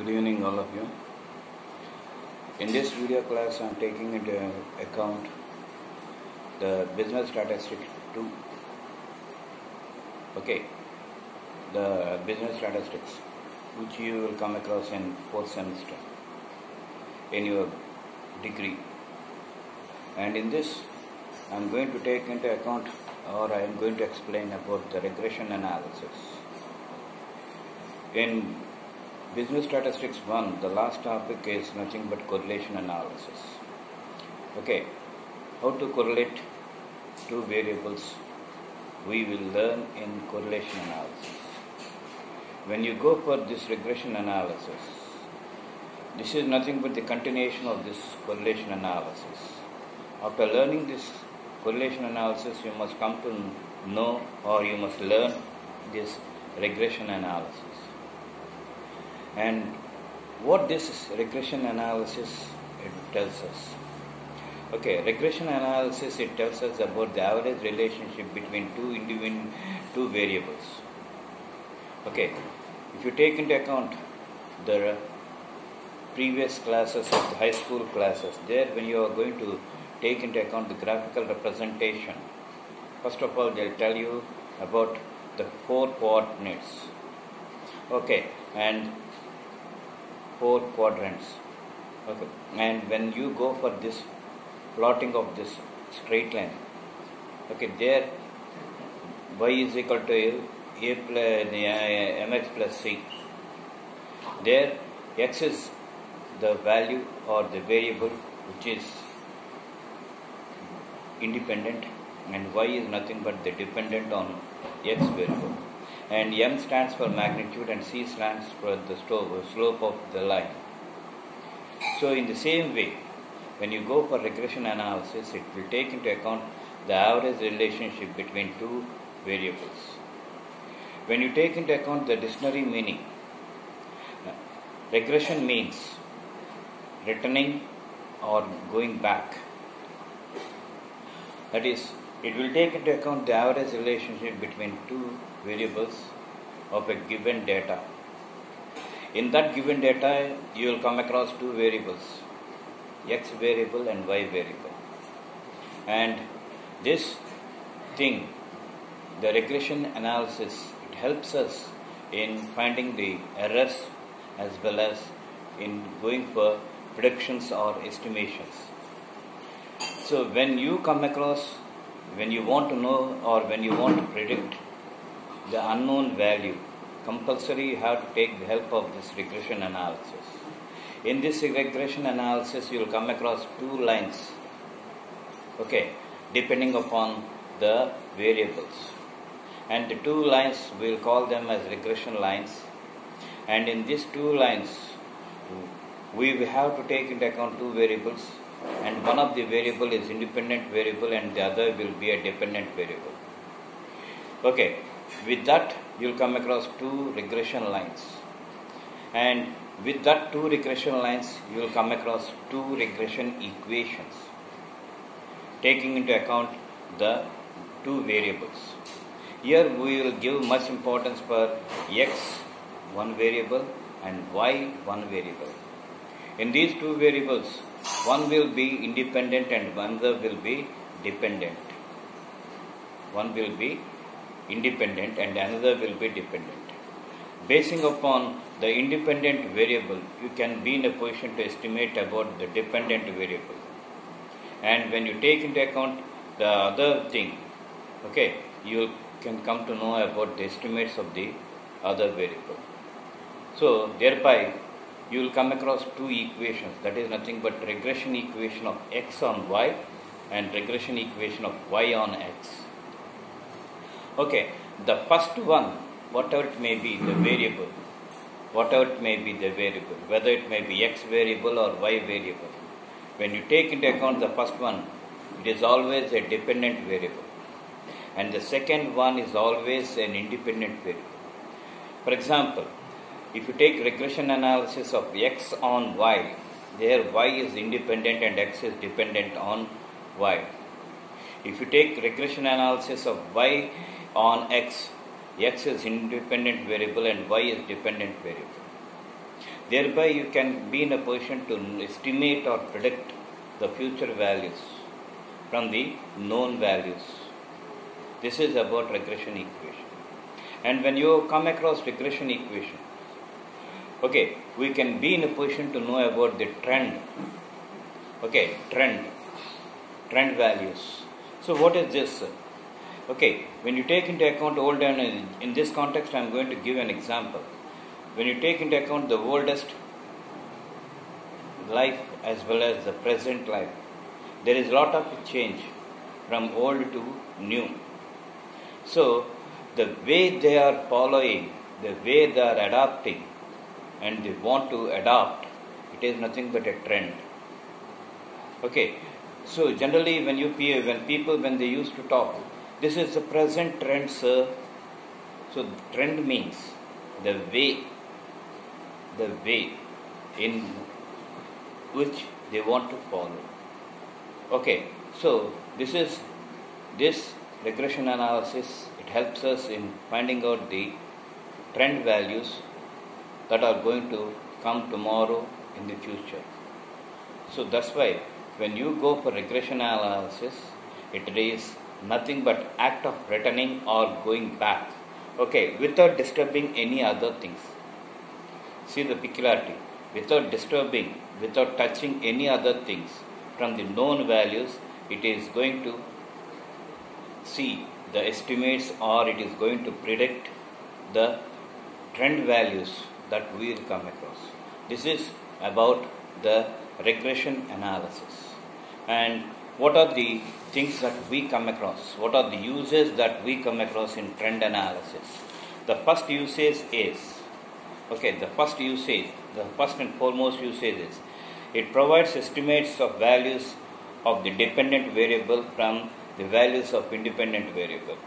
Good evening, all of you. In this video class, I'm taking into account the business statistics 2. Okay, the business statistics which you will come across in fourth semester in your degree. And in this, I'm going to take into account or I am going to explain about the regression analysis. In Business Statistics 1, the last topic is nothing but correlation analysis. Okay, how to correlate two variables we will learn in correlation analysis. When you go for this regression analysis, this is nothing but the continuation of this correlation analysis. After learning this correlation analysis, you must come to know or you must learn this regression analysis. And what this regression analysis it tells us. Okay, regression analysis it tells us about the average relationship between two individual two variables. Okay, if you take into account the previous classes of the high school classes, there when you are going to take into account the graphical representation, first of all they'll tell you about the four coordinates. Okay, and four quadrants. Okay, and when you go for this plotting of this straight line, okay, there y is equal to a, a plus uh, mx plus c. There x is the value or the variable which is independent and y is nothing but the dependent on x variable and m stands for magnitude and c stands for the slope of the line. So in the same way, when you go for regression analysis, it will take into account the average relationship between two variables. When you take into account the dictionary meaning, regression means returning or going back. That is, it will take into account the average relationship between two variables of a given data. In that given data, you will come across two variables, x variable and y variable. And this thing, the regression analysis, it helps us in finding the errors as well as in going for predictions or estimations. So when you come across, when you want to know or when you want to predict the unknown value, compulsory you have to take the help of this regression analysis. In this regression analysis, you will come across two lines, okay, depending upon the variables. And the two lines, we will call them as regression lines. And in these two lines, we have to take into account two variables and one of the variable is independent variable and the other will be a dependent variable. Okay, with that you will come across two regression lines and with that two regression lines you will come across two regression equations taking into account the two variables. Here we will give much importance for x one variable and y one variable. In these two variables, one will be independent and another will be dependent. One will be independent and another will be dependent. Basing upon the independent variable, you can be in a position to estimate about the dependent variable. And when you take into account the other thing, okay, you can come to know about the estimates of the other variable. So thereby you will come across two equations that is nothing but regression equation of x on y and regression equation of y on x. Okay, the first one, whatever it may be, the variable, whatever it may be the variable, whether it may be x variable or y variable, when you take into account the first one, it is always a dependent variable. And the second one is always an independent variable. For example, if you take regression analysis of x on y, there y is independent and x is dependent on y. If you take regression analysis of y on x, x is independent variable and y is dependent variable. Thereby, you can be in a position to estimate or predict the future values from the known values. This is about regression equation. And when you come across regression equation, okay, we can be in a position to know about the trend. Okay, trend, trend values. So, what is this? Okay, when you take into account old and in this context, I am going to give an example. When you take into account the oldest life as well as the present life, there is a lot of change from old to new. So, the way they are following, the way they are adapting, and they want to adopt, it is nothing but a trend. Okay, so generally when you when people when they used to talk, this is the present trend, sir. So trend means the way, the way in which they want to follow. Okay, so this is this regression analysis. It helps us in finding out the trend values that are going to come tomorrow in the future. So that's why when you go for regression analysis, it is nothing but act of returning or going back. Okay without disturbing any other things. See the peculiarity. Without disturbing without touching any other things from the known values it is going to see the estimates or it is going to predict the trend values that we will come across this is about the regression analysis and what are the things that we come across? What are the uses that we come across in trend analysis? The first usage is, okay, the first usage, the first and foremost usage is, it provides estimates of values of the dependent variable from the values of independent variable.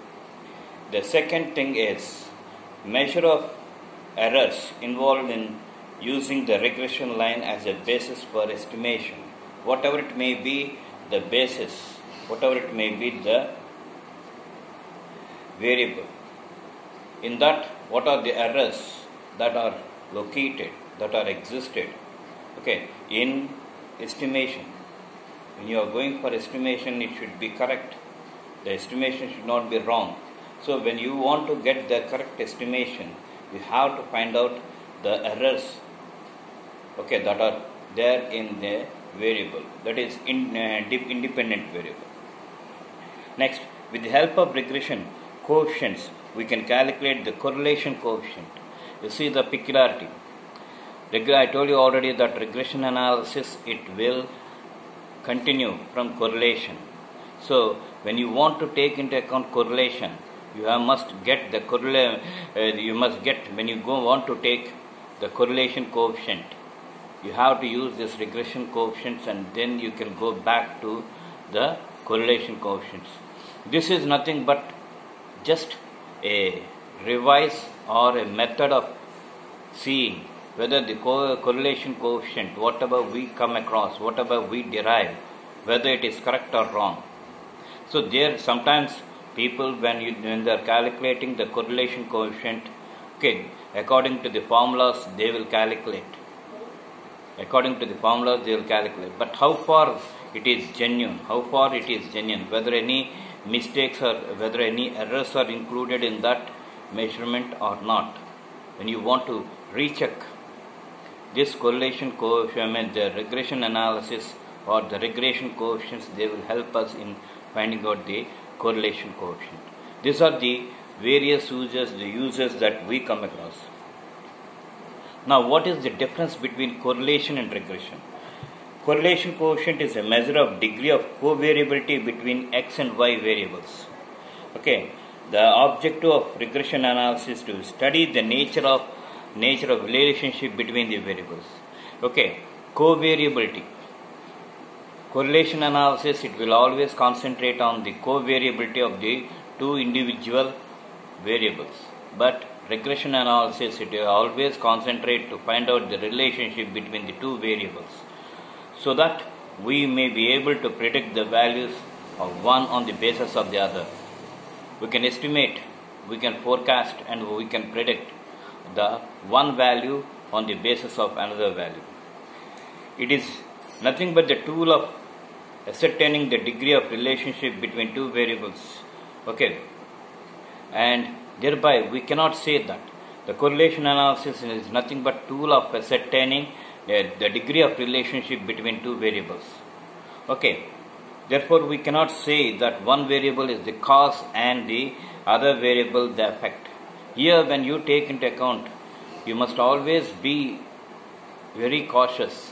The second thing is measure of errors involved in using the regression line as a basis for estimation. Whatever it may be, the basis, whatever it may be, the variable. In that, what are the errors that are located, that are existed? Okay, in estimation. When you are going for estimation, it should be correct. The estimation should not be wrong. So, when you want to get the correct estimation, you have to find out the errors okay, that are there in the variable that is in, uh, independent variable. Next, with the help of regression coefficients, we can calculate the correlation coefficient. You see the peculiarity. I told you already that regression analysis it will continue from correlation. So when you want to take into account correlation, you must get the correlation. Uh, you must get when you go want to take the correlation coefficient you have to use this regression coefficients and then you can go back to the correlation coefficients. This is nothing but just a revise or a method of seeing whether the co- correlation coefficient, whatever we come across, whatever we derive, whether it is correct or wrong. So there sometimes people when you when they are calculating the correlation coefficient, okay, according to the formulas they will calculate. According to the formulas they will calculate. But how far it is genuine? How far it is genuine? Whether any mistakes or whether any errors are included in that measurement or not? When you want to recheck this correlation coefficient the regression analysis or the regression coefficients they will help us in finding out the correlation coefficient these are the various uses the uses that we come across now, what is the difference between correlation and regression? Correlation coefficient is a measure of degree of covariability between x and y variables. Okay, the objective of regression analysis is to study the nature of nature of relationship between the variables. Okay, covariability. Correlation analysis it will always concentrate on the covariability of the two individual variables, but regression analysis, it always concentrate to find out the relationship between the two variables so that we may be able to predict the values of one on the basis of the other. We can estimate, we can forecast, and we can predict the one value on the basis of another value. It is nothing but the tool of ascertaining the degree of relationship between two variables. Okay, and thereby we cannot say that the correlation analysis is nothing but tool of ascertaining the, the degree of relationship between two variables. Okay, therefore we cannot say that one variable is the cause and the other variable the effect. Here, when you take into account, you must always be very cautious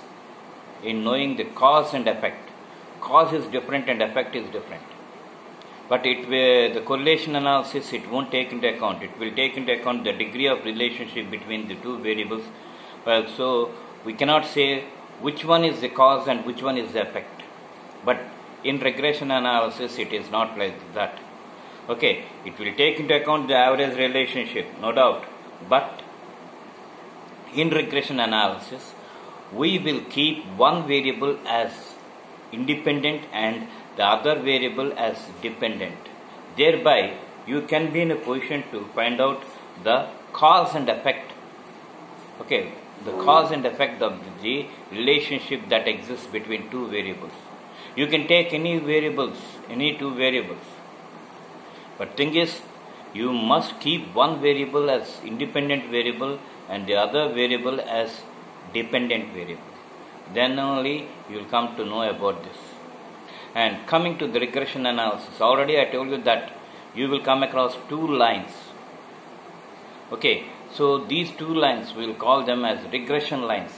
in knowing the cause and effect. Cause is different and effect is different. But it will, the correlation analysis it won't take into account. It will take into account the degree of relationship between the two variables. Well, so we cannot say which one is the cause and which one is the effect. But in regression analysis, it is not like that. Okay, it will take into account the average relationship, no doubt. But in regression analysis, we will keep one variable as independent and the other variable as dependent. Thereby, you can be in a position to find out the cause and effect. Okay, the oh. cause and effect of the relationship that exists between two variables. You can take any variables, any two variables. But thing is, you must keep one variable as independent variable and the other variable as dependent variable. Then only you will come to know about this. And coming to the regression analysis, already I told you that you will come across two lines. Okay, so these two lines we will call them as regression lines.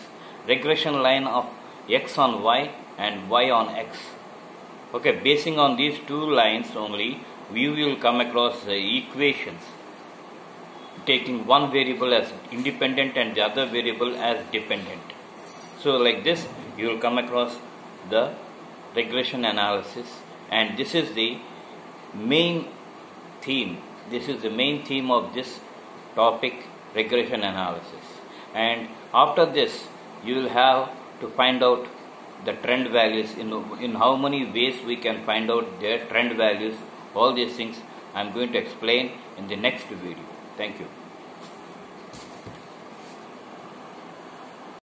Regression line of x on y and y on x. Okay, basing on these two lines only, we will come across the equations taking one variable as independent and the other variable as dependent. So, like this, you will come across the regression analysis, and this is the main theme. This is the main theme of this topic regression analysis. And after this, you will have to find out the trend values in, in how many ways we can find out their trend values all these things I am going to explain in the next video. Thank you.